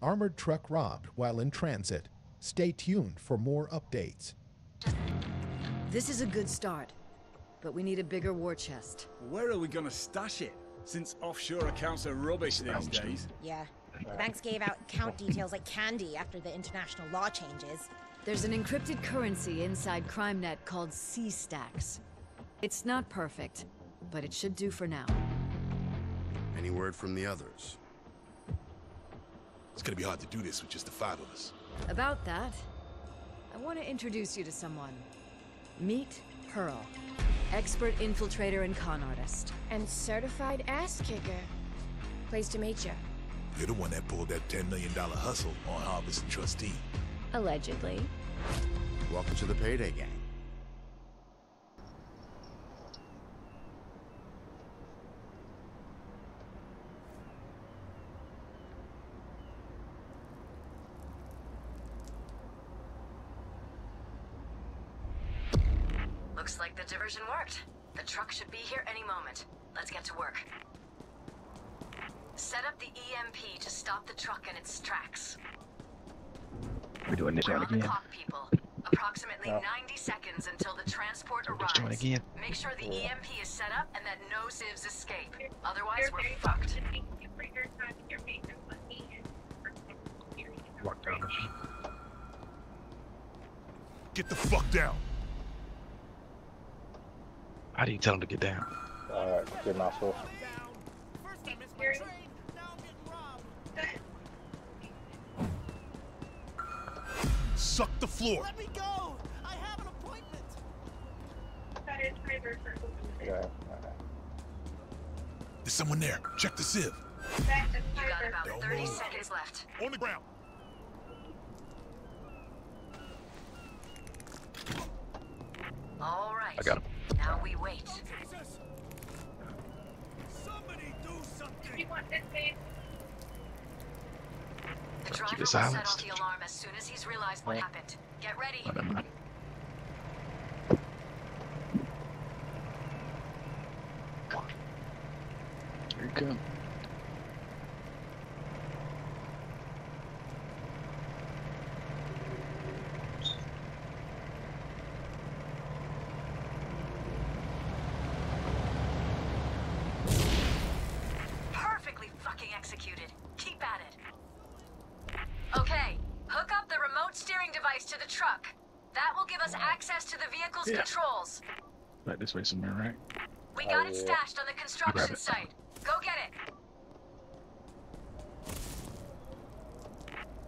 Armored truck robbed while in transit. Stay tuned for more updates. This is a good start, but we need a bigger war chest. Where are we gonna stash it? Since offshore accounts are rubbish these days. Yeah. The banks gave out account details like candy after the international law changes. There's an encrypted currency inside CrimeNet called C-Stacks. It's not perfect, but it should do for now. Any word from the others? It's gonna be hard to do this with just the five of us. About that, I want to introduce you to someone. Meet Pearl, expert infiltrator and con artist. And certified ass kicker. Pleased to meet you. You're the one that pulled that $10 million hustle on Harvest and Trustee. Allegedly. Welcome to the Payday Gang. Looks like the diversion worked. The truck should be here any moment. Let's get to work. Set up the EMP to stop the truck in its tracks. We're doing this We're one on the again. clock, people. Approximately Oh. 90 seconds until the transport We're doing arrives. again. Make sure the EMP is set up and that no civs escape. Otherwise, we're fucked. Walk down the street. Get the fuck down. How do you tell him to get down? Alright, good muscle. Suck the floor. Let me go! I have an appointment! Yeah. There's someone there. Check the civ. You got about 30 move. seconds left. On the ground. All right. I got him. Now we wait. Somebody do something! The driver will set off the alarm as soon as he's realized what happened. Get ready. Never mind. Here you come. Perfectly fucking executed. Keep at it. Okay, hook up the remote steering device to the truck. That will give us access to the vehicle's Yeah. controls. Right this way somewhere, right? We Oh, got it oh, yeah. stashed on the construction site. Go get it.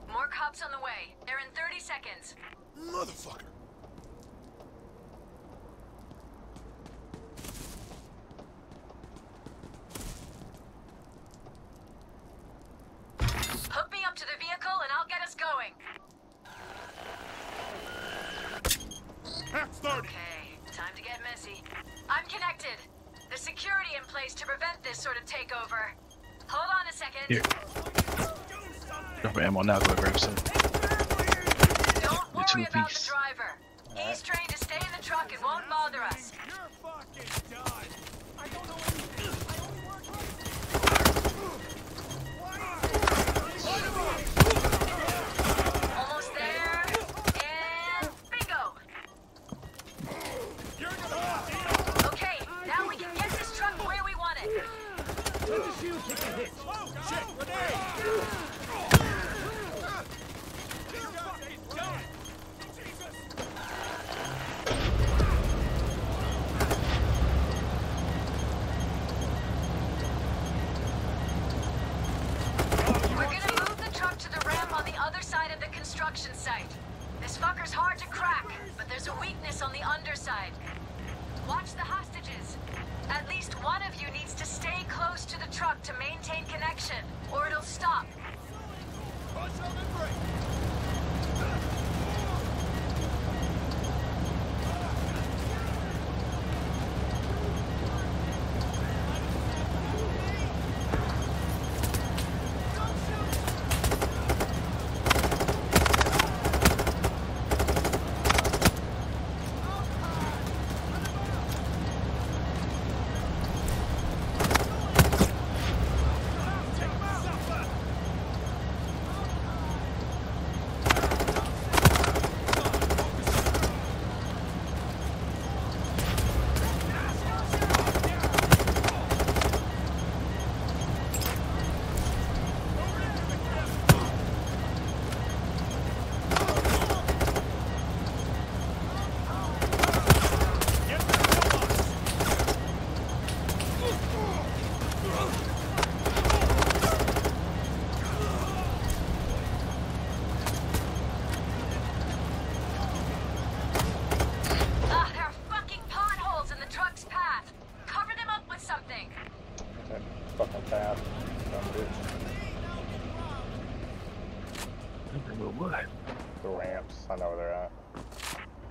More cops on the way. They're in 30 seconds. Motherfucker. Hook me up to the vehicle and I'll get us going. Half started. Okay, time to get messy. I'm connected. The security in place to prevent this sort of takeover. Hold on a second. Here. Drop an ammo now, go grab some. Don't The two worry about the driver. He's trained to stay in the truck and won't bother us. You're fucking done! the underside. Watch the hostages. At least one of you needs to stay close to the truck to maintain connection, or it'll stop. Watch out and break! I know where they're at.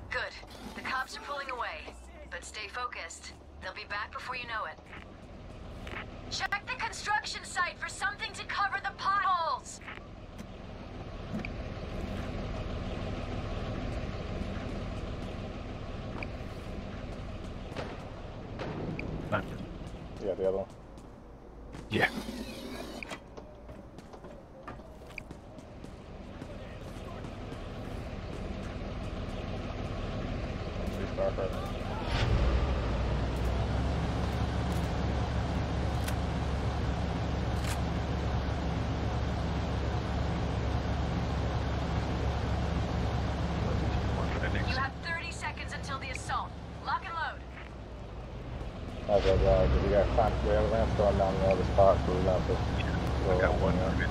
Good. The cops are pulling away. But stay focused. They'll be back before you know it. Check the construction site for something to cover the potholes! Nothing. Yeah, the other one. Yeah. Restart right now. You have 30 seconds until the assault. Lock and load. That's right, guys. We got climb. We have a ramp going down the other spot, so we're gonna have to. I got one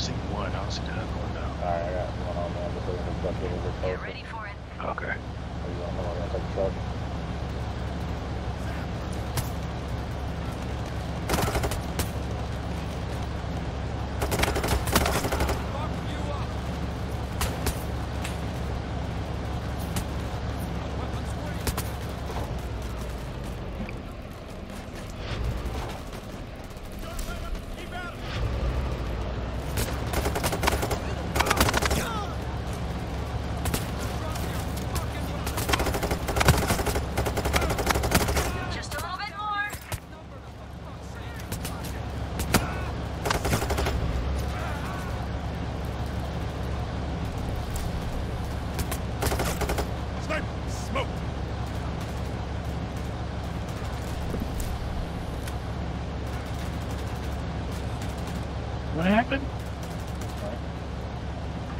I see one. I don't see the other one now. Alright, I got one on there. Just looking for the truck a little Get ready for it. Okay. Are you gonna, we're gonna truck? What happened?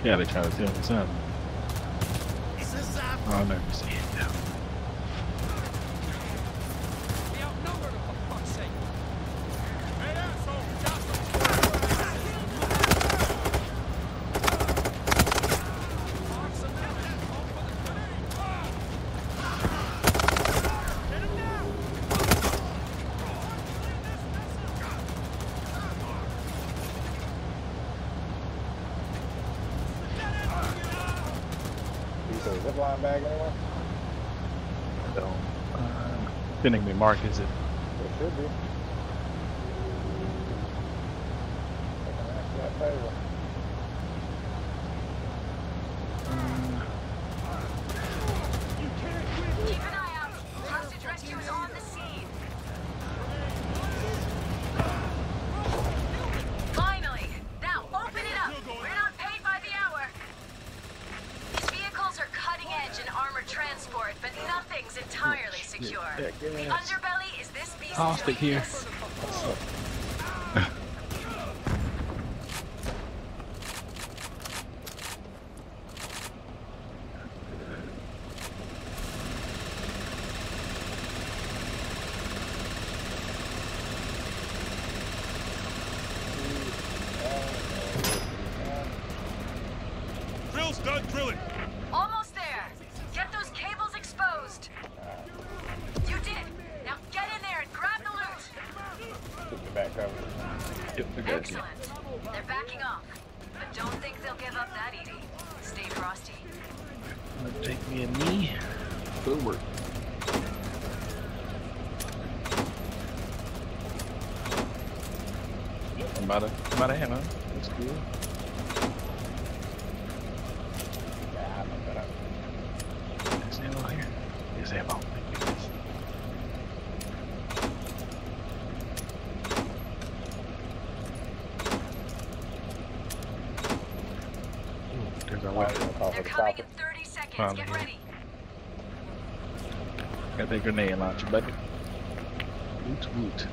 Yeah, they trying to tell me something. Oh, I never see it now. We outnumbered them, for fuck's sake. Hey, asshole! Got some Marks and men. Call for the grenade. Get him down! You bag anywhere? So, uh, didn't even mark, is it? It should be. I can ask that favor. Keep an eye out. Hostage rescue is on the scene. Finally. Now open it up. We're not paid by the hour. These vehicles are cutting edge in armored transport, but nothing's entirely secure. Yeah, The yes. underbelly is stick here. weakness. Drill's done drilling! Almost there. Get those cables exposed. You did. Now get in there and grab the loot. Keep the back covered. Yep, I got you. Excellent. They're backing off. But don't think they'll give up that easy. Stay frosty. Take me a knee. Good work. I'm out of, I'm out of ammo. That's good. Yeah, I know that. There's ammo here. There's ammo. Thank goodness. Ooh, There's our weapon. we're gonna call They're coming in 30 seconds. Found Get ready. Got that grenade launcher, buddy. Woot woot.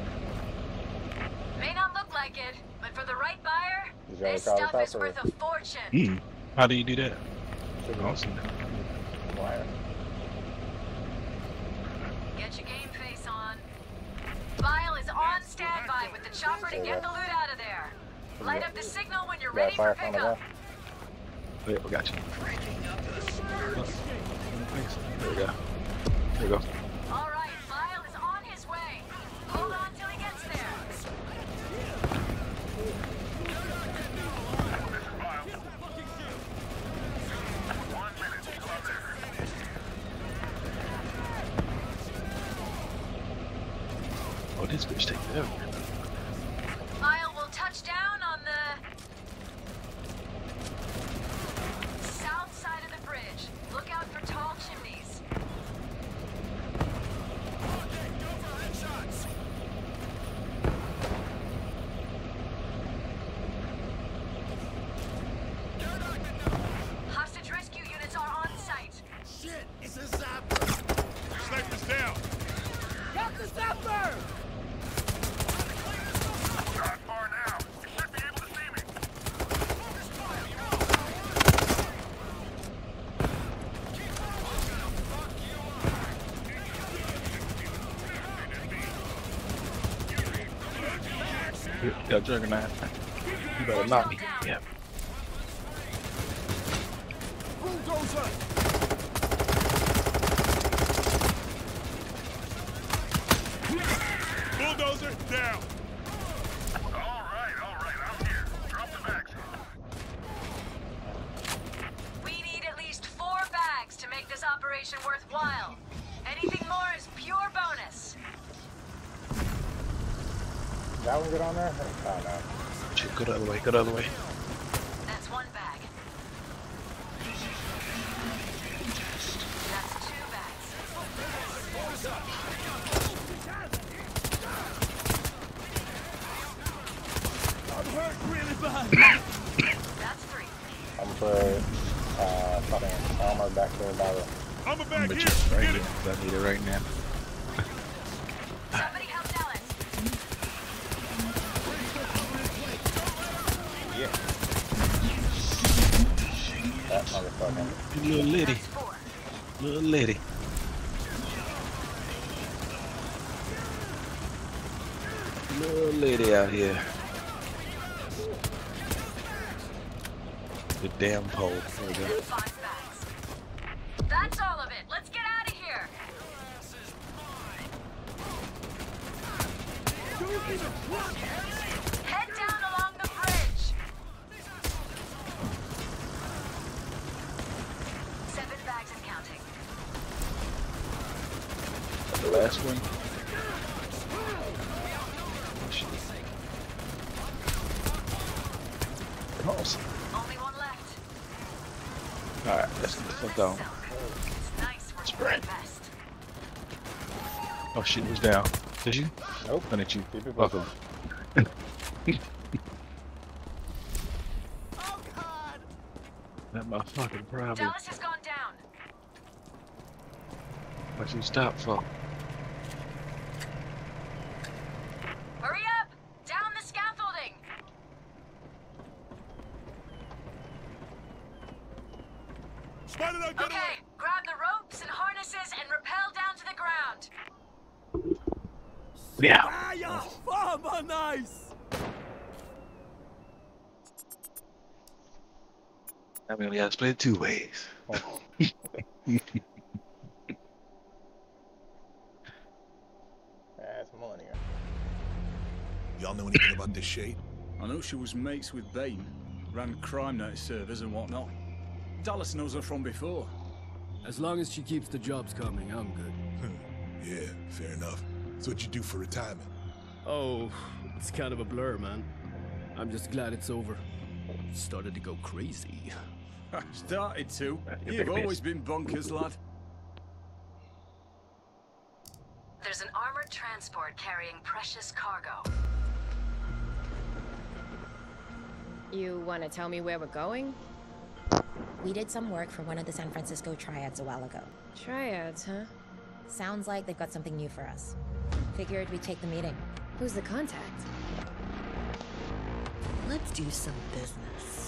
May not look like it, but for the right buyer, Did you already this stuff is chopper? worth a fortune. Mm. How do you do that? Should I be don't see that. wire. Get your game face on. Bile is on standby with the chopper to get the loot out of there. Light up the signal when you're ready for fire on the pickup. ground. Yeah, we got you. There we go. There we go. All right, Bile is on his way. Hold on till he Oh, this bitch take forever. Bile will touch down on the south side of the bridge. Look out for tall chimneys. Okay, go for headshots. You're not gonna Hostage rescue units are on site. Shit, it's a zapper. Sniper's down. Got the zapper! Not far now. You should be able to see me. Yeah, Juggernaut. You better not me. Yeah. Bulldozer! Bulldozer down. That one get on there? Oh, no. Shit, go the other way. Go the other way. That's one bag. That's two bags. I'm hurt really bad. That's three. I'm gonna uh, fucking armor back there by the. I'm a I'm back gonna here. right Get here. it. 'cause I need it right now. Somebody help Dallas. Yeah. That motherfucker. Little lady. Little lady. Little lady out here. The damn pole. There we go. That's all of it. Let's get out of here. Head The last one. Shit. Awesome. Only one left. Alright, let's get the fuck on. It's nice working Spread. Oh shit, it was down. Did you? Nope. I did you. Keep it Welcome. Oh god! That my fucking problem. Dallas has gone down. What you stop for? Hurry up! Down the scaffolding! Spotted on getaway. Okay, grab the ropes and harnesses and rappel down to the ground. Yeah. Fire! Farmer nice! I mean, we gotta split it two ways. That's millennial. Y'all know anything about this Shade? I know she was mates with Bain, ran CrimeNet servers and whatnot. Dallas knows her from before. As long as she keeps the jobs coming, I'm good. Hmm. Yeah, fair enough. That's what you do for retirement. Oh, it's kind of a blur, man. I'm just glad it's over. Started to go crazy. I started to. You're You've always been bonkers, lad. There's an armored transport carrying precious cargo. You want to tell me where we're going? We did some work for one of the San Francisco triads a while ago. Triads, huh? Sounds like they've got something new for us. Figured we'd take the meeting. Who's the contact? Let's do some business.